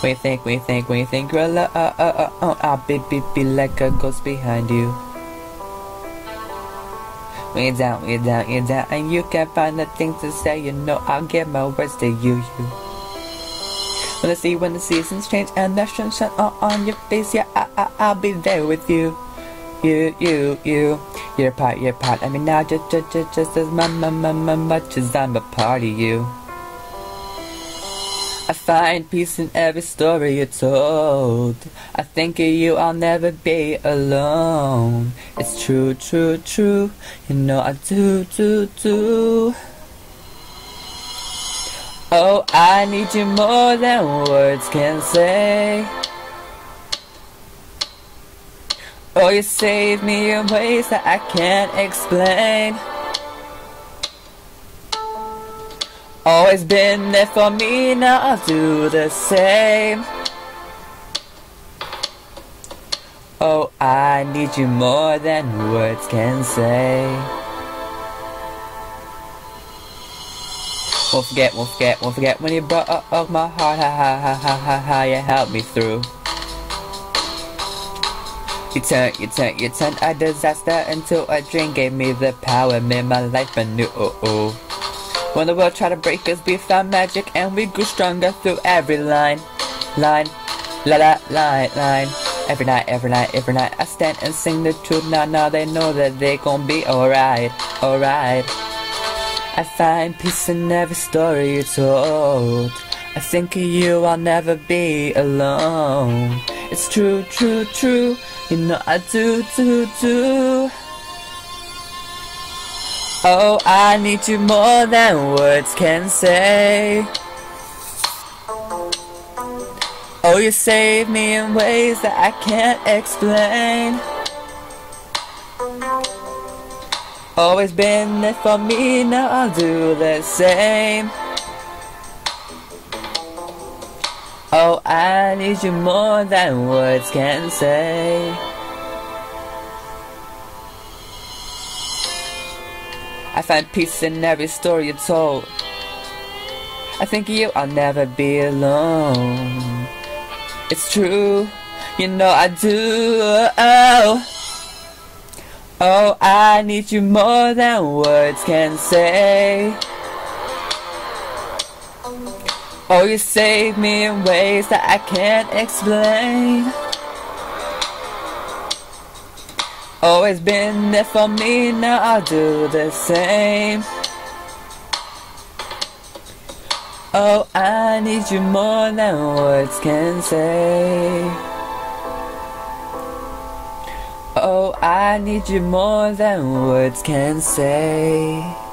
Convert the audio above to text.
When you think, when you think, when you think alone, uh, uh, uh, uh, I'll be, be, be like a ghost behind you. When you're down, when you're down, you're down, and you can't find the things to say, you know I'll give my words to you, you. When I see when the seasons change and the sun shine on, your face, yeah, I, I, I'll be there with you. You, you, you, you're part, you're part. I mean now, just, just, just, just as much, much as I'm a part of you. I find peace in every story you told. I think of you, I'll never be alone. It's true, true, true. You know I do, do, do. Oh, I need you more than words can say. Oh, you save me in ways that I can't explain. Always been there for me, now I'll do the same. Oh, I need you more than words can say. Won't forget, won't forget, won't forget when you brought up my heart, ha ha ha ha ha ha, you helped me through. You turned, you turned, you turned a disaster into a dream, gave me the power, made my life anew. Oh, oh. When the world tried to break us, we found magic and we grew stronger through every line, line, la la line, line. Every night, every night, every night, I stand and sing the truth. Now, now they know that they gon' be alright, alright. I find peace in every story you told. I think of you, I'll never be alone. It's true, true, true. You know I do, do, do. Oh, I need you more than words can say. Oh, you save me in ways that I can't explain. Always been there for me, now I'll do the same. Oh, I need you more than words can say. I find peace in every story you told. I think you, I'll never be alone. It's true, you know I do. Oh. Oh, I need you more than words can say. Oh, you save me in ways that I can't explain. Always been there for me, now I'll do the same. Oh, I need you more than words can say. Oh, I need you more than words can say.